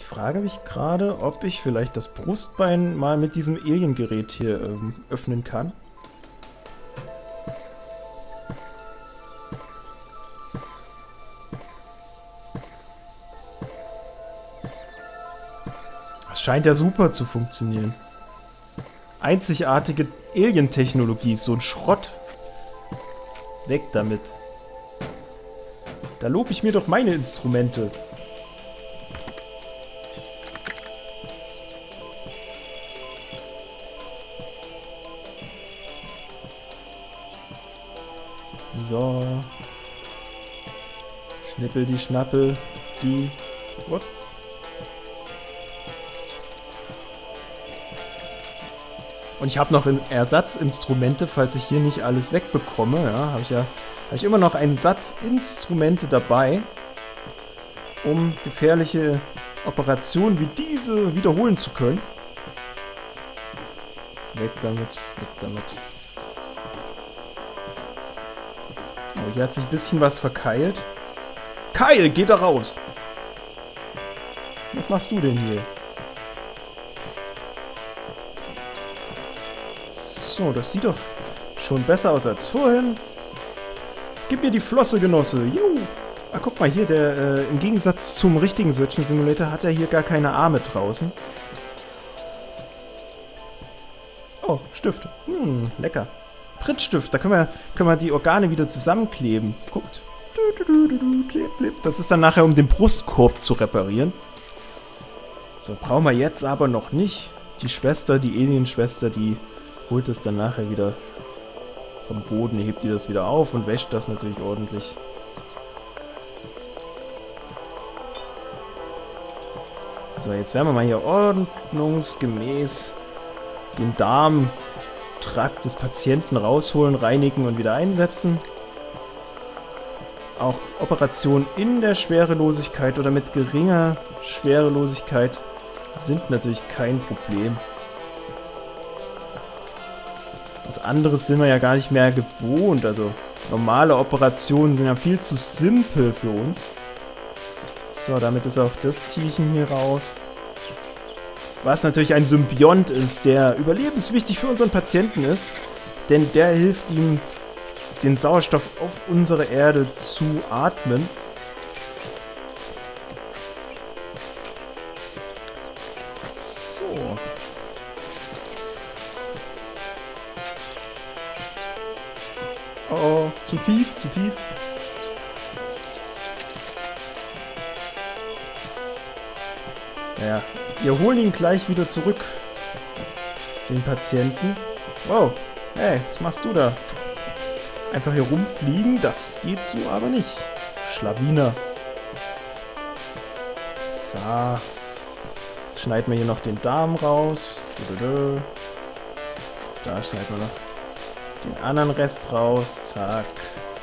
Ich frage mich gerade, ob ich vielleicht das Brustbein mal mit diesem Alien-Gerät hier ähm, öffnen kann. Das scheint ja super zu funktionieren. Einzigartige Alien-Technologie, so ein Schrott. Weg damit. Da lobe ich mir doch meine Instrumente. So. Schnippel die Schnappel. Die. What? Und ich habe noch Ersatzinstrumente, falls ich hier nicht alles wegbekomme. Ja, habe ich ja habe ich immer noch einen Satz Instrumente dabei, um gefährliche Operationen wie diese wiederholen zu können. Weg damit, weg damit. Oh, hier hat sich ein bisschen was verkeilt. Keil, geh da raus! Was machst du denn hier? So, das sieht doch schon besser aus als vorhin. Gib mir die Flosse, Genosse. Juhu. Ah, guck mal hier, der, äh, im Gegensatz zum richtigen Search Simulator hat er hier gar keine Arme draußen. Oh, Stift. Hm, lecker. Prittstift, da können wir, können wir die Organe wieder zusammenkleben. Guckt. Du, du, du, kleb, kleb. Das ist dann nachher, um den Brustkorb zu reparieren. So, brauchen wir jetzt aber noch nicht. Die Schwester, die Alien-Schwester, die holt es dann nachher wieder vom Boden, hebt die das wieder auf und wäscht das natürlich ordentlich. So, jetzt werden wir mal hier ordnungsgemäß den Darmtrakt des Patienten rausholen, reinigen und wieder einsetzen. Auch Operationen in der Schwerelosigkeit oder mit geringer Schwerelosigkeit sind natürlich kein Problem. Was anderes sind wir ja gar nicht mehr gewohnt. Also normale Operationen sind ja viel zu simpel für uns. So, damit ist auch das Tierchen hier raus. Was natürlich ein Symbiont ist, der überlebenswichtig für unseren Patienten ist. Denn der hilft ihm, den Sauerstoff auf unserer Erde zu atmen. Zu tief, zu tief. Ja, wir holen ihn gleich wieder zurück. Den Patienten. Wow, hey, was machst du da? Einfach hier rumfliegen, das geht so aber nicht. Schlawiner. So. Jetzt schneiden wir hier noch den Darm raus. Da schneiden wir noch den anderen Rest raus. Zack.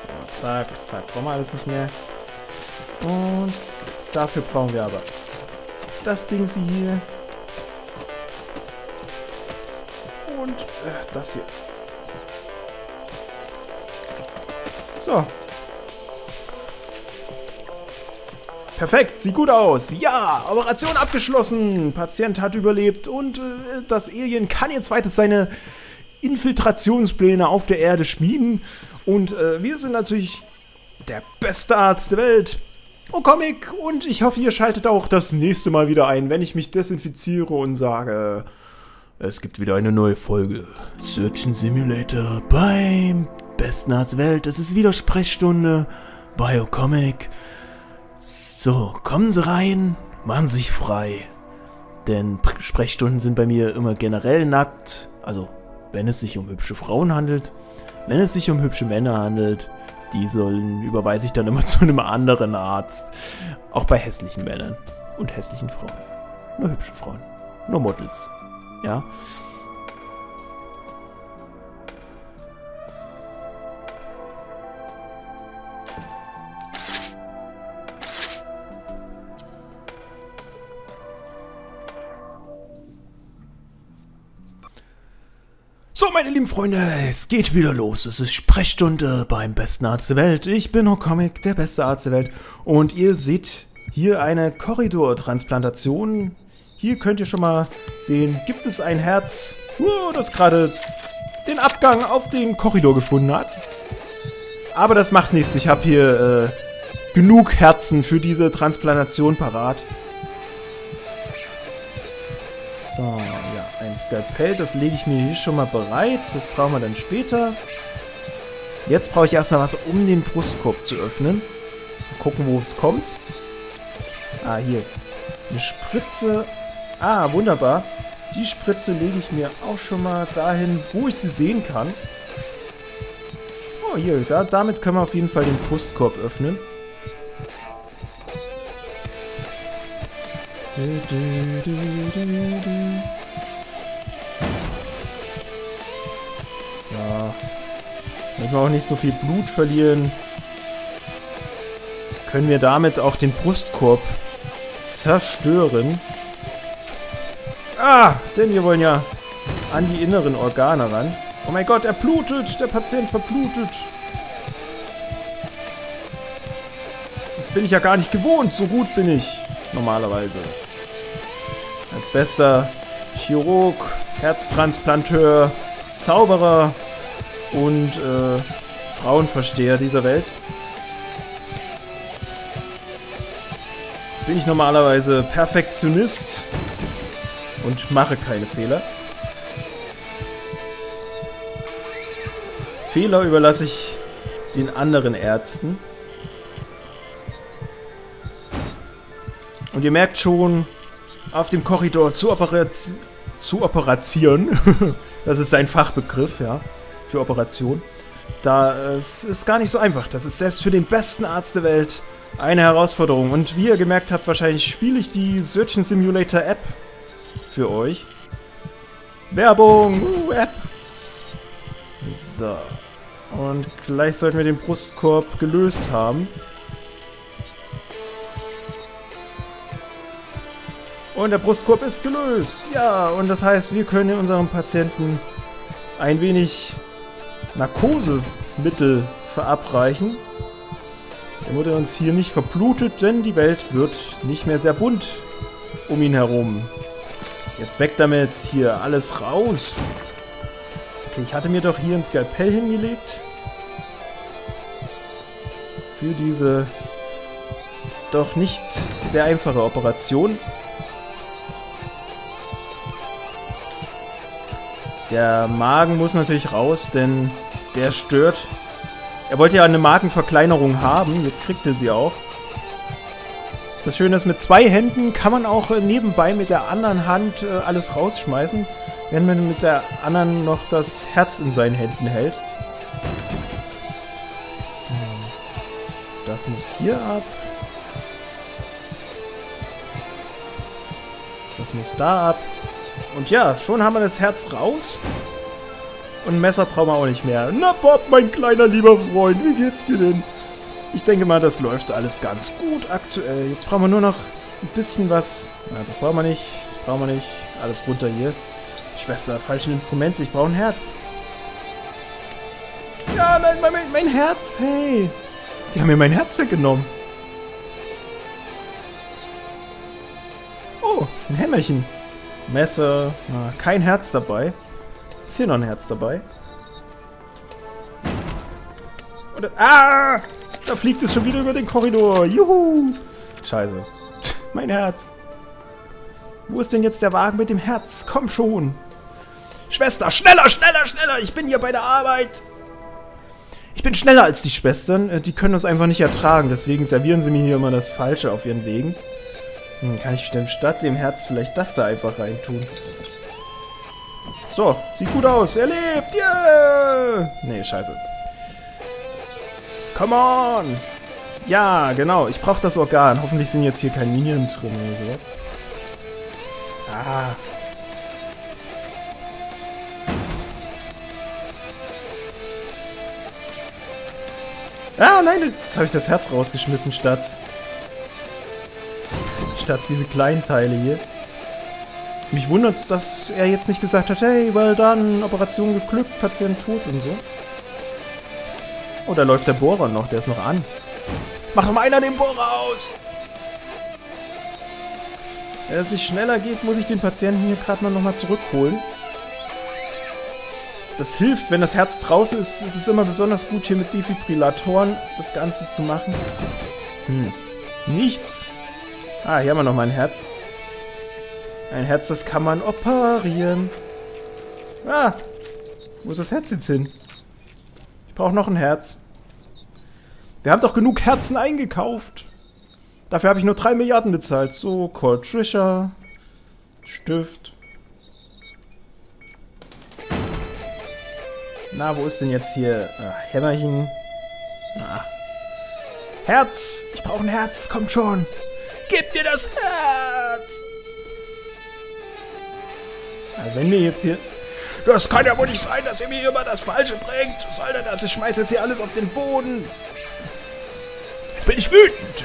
So, zack, zack. Brauchen wir alles nicht mehr. Und dafür brauchen wir aber das Ding sie hier. Und äh, das hier. So. Perfekt, sieht gut aus. Ja, Operation abgeschlossen. Patient hat überlebt und äh, das Alien kann jetzt weiter seine Infiltrationspläne auf der Erde schmieden. Und äh, wir sind natürlich der beste Arzt der Welt. Oh Comic und ich hoffe, ihr schaltet auch das nächste Mal wieder ein, wenn ich mich desinfiziere und sage, es gibt wieder eine neue Folge Search Simulator beim besten Arzt Welt. Es ist wieder Sprechstunde Biocomic. So, kommen Sie rein, machen Sie sich frei. Denn Sprechstunden sind bei mir immer generell nackt, also wenn es sich um hübsche Frauen handelt. Wenn es sich um hübsche Männer handelt, die sollen, überweise ich dann immer zu einem anderen Arzt. Auch bei hässlichen Männern und hässlichen Frauen. Nur hübsche Frauen. Nur Models. Ja. Meine lieben Freunde, es geht wieder los. Es ist Sprechstunde beim besten Arzt der Welt. Ich bin Comic, der beste Arzt der Welt. Und ihr seht Hier eine Korridortransplantation. Hier könnt ihr schon mal sehen, gibt es ein Herz, uh, das gerade den Abgang auf den Korridor gefunden hat. Aber das macht nichts. Ich habe hier äh, genug Herzen für diese Transplantation parat. Skalpell, das lege ich mir hier schon mal bereit. Das brauchen wir dann später. Jetzt brauche ich erstmal was, um den Brustkorb zu öffnen. Mal gucken, wo es kommt. Ah, hier. Eine Spritze. Ah, wunderbar. Die Spritze lege ich mir auch schon mal dahin, wo ich sie sehen kann. Oh, hier. Da, damit können wir auf jeden Fall den Brustkorb öffnen. Du, du, du, Damit wir auch nicht so viel Blut verlieren, können wir damit auch den Brustkorb zerstören. Ah, denn wir wollen ja an die inneren Organe ran. Oh mein Gott, er blutet! Der Patient verblutet! Das bin ich ja gar nicht gewohnt. So gut bin ich normalerweise. Als bester Chirurg, Herztransplanteur, Zauberer und äh, Frauenversteher dieser Welt. Bin ich normalerweise Perfektionist und mache keine Fehler. Fehler überlasse ich den anderen Ärzten. Und ihr merkt schon, auf dem Korridor zu, operat zu operieren, das ist ein Fachbegriff, ja, für Operation, da es ist gar nicht so einfach. Das ist selbst für den besten Arzt der Welt eine Herausforderung. Und wie ihr gemerkt habt, wahrscheinlich spiele ich die Surgeon Simulator App für euch. Werbung! Uh, App! So. Und gleich sollten wir den Brustkorb gelöst haben. Und der Brustkorb ist gelöst. Ja, und das heißt, wir können unserem Patienten ein wenig Narkosemittel verabreichen. Damit er uns hier nicht verblutet, denn die Welt wird nicht mehr sehr bunt um ihn herum. Jetzt weg damit. Hier, alles raus. Okay, ich hatte mir doch hier ein Skalpell hingelegt. Für diese doch nicht sehr einfache Operation. Der Magen muss natürlich raus, denn der stört. Er wollte ja eine Magenverkleinerung haben, jetzt kriegt er sie auch. Das Schöne ist, mit zwei Händen kann man auch äh, nebenbei mit der anderen Hand äh, alles rausschmeißen, während man mit der anderen noch das Herz in seinen Händen hält. Das muss hier ab. Das muss da ab. Und ja, schon haben wir das Herz raus. Und ein Messer brauchen wir auch nicht mehr. Na Bob, mein kleiner lieber Freund, wie geht's dir denn? Ich denke mal, das läuft alles ganz gut aktuell. Jetzt brauchen wir nur noch ein bisschen was. Na, das brauchen wir nicht. Das brauchen wir nicht. Alles runter hier. Schwester, falschen Instrumente. Ich brauche ein Herz. Ja, mein, mein, mein Herz. Hey. Die haben mir mein Herz weggenommen. Oh, ein Hämmerchen. Messer. Na, kein Herz dabei. Ist hier noch ein Herz dabei? Und, ah! Da fliegt es schon wieder über den Korridor. Juhu! Scheiße. Mein Herz. Wo ist denn jetzt der Wagen mit dem Herz? Komm schon. Schwester, schneller, schneller, schneller. Ich bin hier bei der Arbeit. Ich bin schneller als die Schwestern. Äh, die können das einfach nicht ertragen. Deswegen servieren sie mir hier immer das Falsche auf ihren Wegen. Hm, kann ich statt dem Herz vielleicht das da einfach reintun? So, sieht gut aus. Er lebt. Yeah! Nee, scheiße. Come on! Ja, genau. Ich brauche das Organ. Hoffentlich sind jetzt hier keine Minion drin oder sowas. Ah. Ah, nein, jetzt habe ich das Herz rausgeschmissen statt... Statt diese kleinen Teile hier. Mich wundert es, dass er jetzt nicht gesagt hat, hey, well done, Operation geglückt, Patient tot und so. Oh, da läuft der Bohrer noch, der ist noch an. Mach mal einer den Bohrer aus! Wenn es nicht schneller geht, muss ich den Patienten hier gerade mal nochmal zurückholen. Das hilft, wenn das Herz draußen ist, ist es immer besonders gut, hier mit Defibrillatoren das Ganze zu machen. Hm. Nichts. Ah, hier haben wir noch mal ein Herz. Ein Herz, das kann man operieren. Ah, wo ist das Herz jetzt hin? Ich brauche noch ein Herz. Wir haben doch genug Herzen eingekauft. Dafür habe ich nur 3 Milliarden bezahlt. So, Cold Trisha. Stift. Na, wo ist denn jetzt hier ah, Hämmerchen? Ah. Herz! Ich brauche ein Herz, kommt schon! Gib mir das Herz! Also wenn mir jetzt hier... Das kann ja wohl nicht sein, dass ihr mir immer das Falsche bringt. Soll denn das? Ich schmeiß jetzt hier alles auf den Boden. Jetzt bin ich wütend.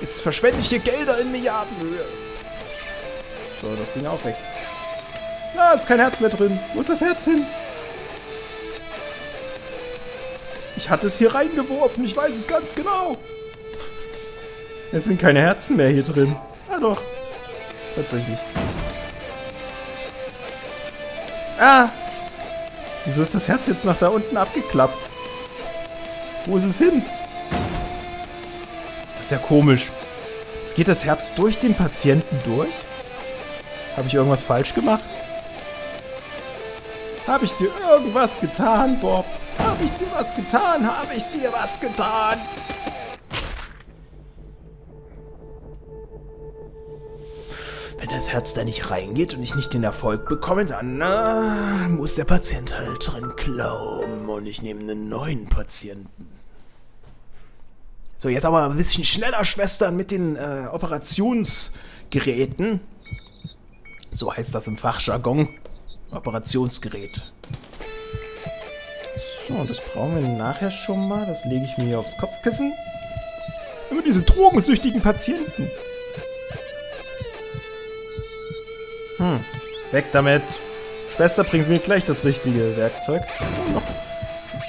Jetzt verschwende ich hier Gelder in Milliardenhöhe. So, das Ding auch weg. Da ist kein Herz mehr drin. Wo ist das Herz hin? Ich hatte es hier reingeworfen. Ich weiß es ganz genau. Es sind keine Herzen mehr hier drin. Ah doch. Tatsächlich. Ah! Wieso ist das Herz jetzt nach da unten abgeklappt? Wo ist es hin? Das ist ja komisch. Es geht das Herz durch den Patienten durch? Habe ich irgendwas falsch gemacht? Habe ich dir irgendwas getan, Bob? Habe ich dir was getan? Habe ich dir was getan? Das Herz da nicht reingeht und ich nicht den Erfolg bekomme, dann na, muss der Patient halt drin glauben und ich nehme einen neuen Patienten. So, jetzt aber ein bisschen schneller, Schwestern, mit den äh, Operationsgeräten. So heißt das im Fachjargon. Operationsgerät. So, das brauchen wir nachher schon mal. Das lege ich mir hier aufs Kopfkissen. Immer diese drogensüchtigen Patienten. Hm, weg damit. Schwester, bringen Sie mir gleich das richtige Werkzeug. Oh.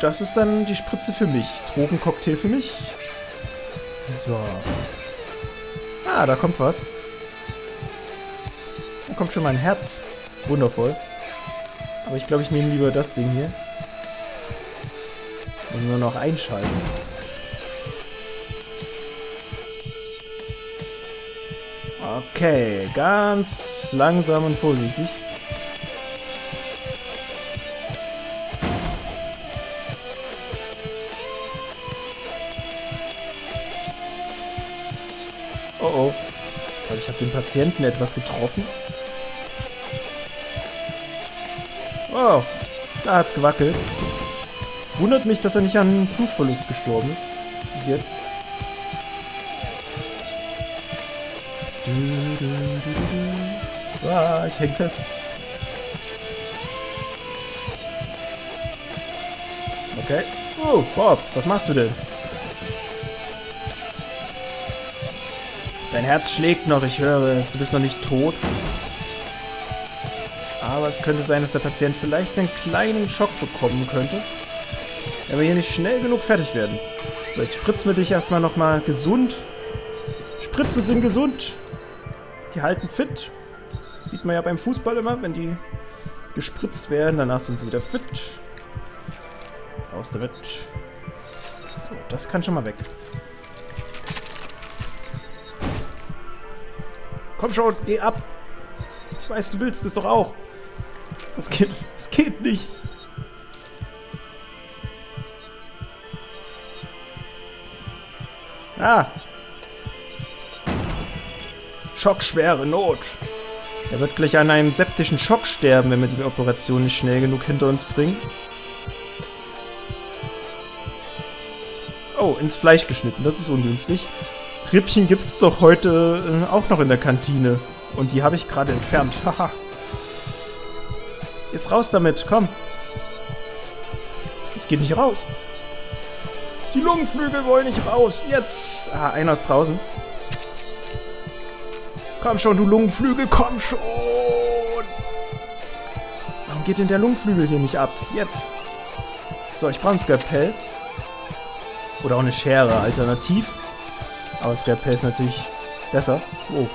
Das ist dann die Spritze für mich. Drogencocktail für mich. So. Ah, da kommt was. Da kommt schon mein Herz. Wundervoll. Aber ich glaube, ich nehme lieber das Ding hier. Und nur noch einschalten. Okay, ganz langsam und vorsichtig. Oh oh. Ich glaube, ich habe den Patienten etwas getroffen. Oh, da hat's gewackelt. Wundert mich, dass er nicht an Blutverlust gestorben ist. Bis jetzt. Du, ah, ich häng fest. Okay. Oh, Bob, was machst du denn? Dein Herz schlägt noch, ich höre es. Du bist noch nicht tot. Aber es könnte sein, dass der Patient vielleicht einen kleinen Schock bekommen könnte. Wenn wir hier nicht schnell genug fertig werden. So, jetzt spritzen wir dich erstmal nochmal gesund. Spritzen sind gesund. Die halten fit. Sieht man ja beim Fußball immer, wenn die gespritzt werden, danach sind sie wieder fit. Raus damit. So, das kann schon mal weg. Komm schon, geh ab. Ich weiß, du willst es doch auch. Das geht, das geht nicht. Ah. Schockschwere Not. Er wird gleich an einem septischen Schock sterben, wenn wir die Operation nicht schnell genug hinter uns bringen. Oh, ins Fleisch geschnitten. Das ist ungünstig. Rippchen gibt es doch heute äh, auch noch in der Kantine. Und die habe ich gerade entfernt. Haha. Jetzt raus damit, komm. Es geht nicht raus. Die Lungenflügel wollen nicht raus. Jetzt. Ah, einer ist draußen. Komm schon, du Lungenflügel, komm schon! Warum geht denn der Lungenflügel hier nicht ab? Jetzt! So, ich brauche ein Skalpell. Oder auch eine Schere, alternativ. Aber Skalpell ist natürlich besser. Oh.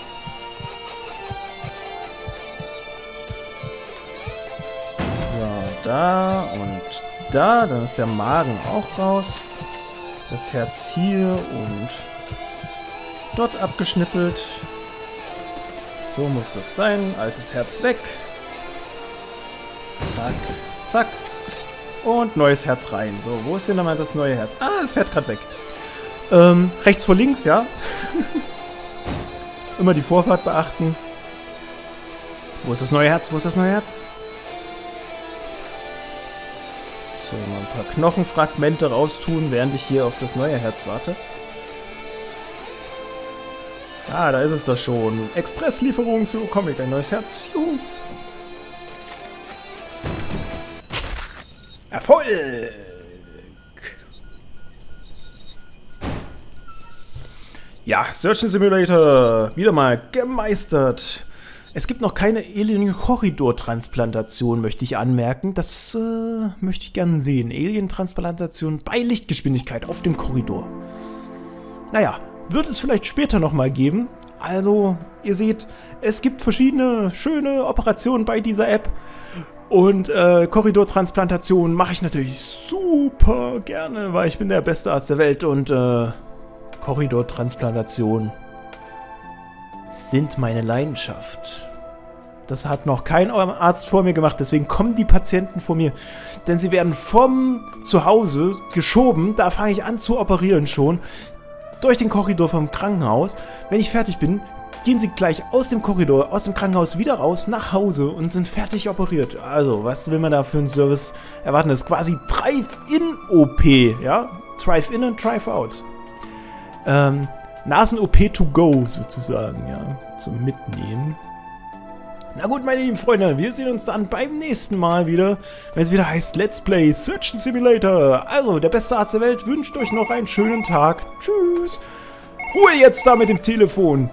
So, da und da. Dann ist der Magen auch raus. Das Herz hier und dort abgeschnippelt. So muss das sein. Altes Herz weg. Zack, zack. Und neues Herz rein. So, wo ist denn nochmal das neue Herz? Ah, es fährt gerade weg. Ähm, rechts vor links, ja. Immer die Vorfahrt beachten. Wo ist das neue Herz? Wo ist das neue Herz? So, mal ein paar Knochenfragmente raustun, während ich hier auf das neue Herz warte. Ah, da ist es doch schon. Expresslieferung für Comic, ein neues Herz. Juhu. Erfolg! Ja, Search Simulator wieder mal gemeistert. Es gibt noch keine Alien-Korridor-Transplantation, möchte ich anmerken. Das äh, möchte ich gerne sehen. Alien-Transplantation bei Lichtgeschwindigkeit auf dem Korridor. Naja, wird es vielleicht später nochmal geben. Also, ihr seht, es gibt verschiedene schöne Operationen bei dieser App. Und äh, Korridortransplantation mache ich natürlich super gerne, weil ich bin der beste Arzt der Welt und äh, Korridortransplantation sind meine Leidenschaft. Das hat noch kein Arzt vor mir gemacht, deswegen kommen die Patienten vor mir. Denn sie werden vom Zuhause geschoben, da fange ich an zu operieren schon, durch den Korridor vom Krankenhaus. Wenn ich fertig bin, gehen sie gleich aus dem Korridor, aus dem Krankenhaus wieder raus, nach Hause und sind fertig operiert. Also, was will man da für einen Service erwarten? Das ist quasi Drive-In-OP, ja? Drive-In und Drive-Out. Ähm, Nasen-OP to go sozusagen, ja, zum Mitnehmen. Na gut, meine lieben Freunde, wir sehen uns dann beim nächsten Mal wieder, wenn es wieder heißt Let's Play Surgeon Simulator. Also, der beste Arzt der Welt wünscht euch noch einen schönen Tag. Tschüss. Ruhe jetzt da mit dem Telefon.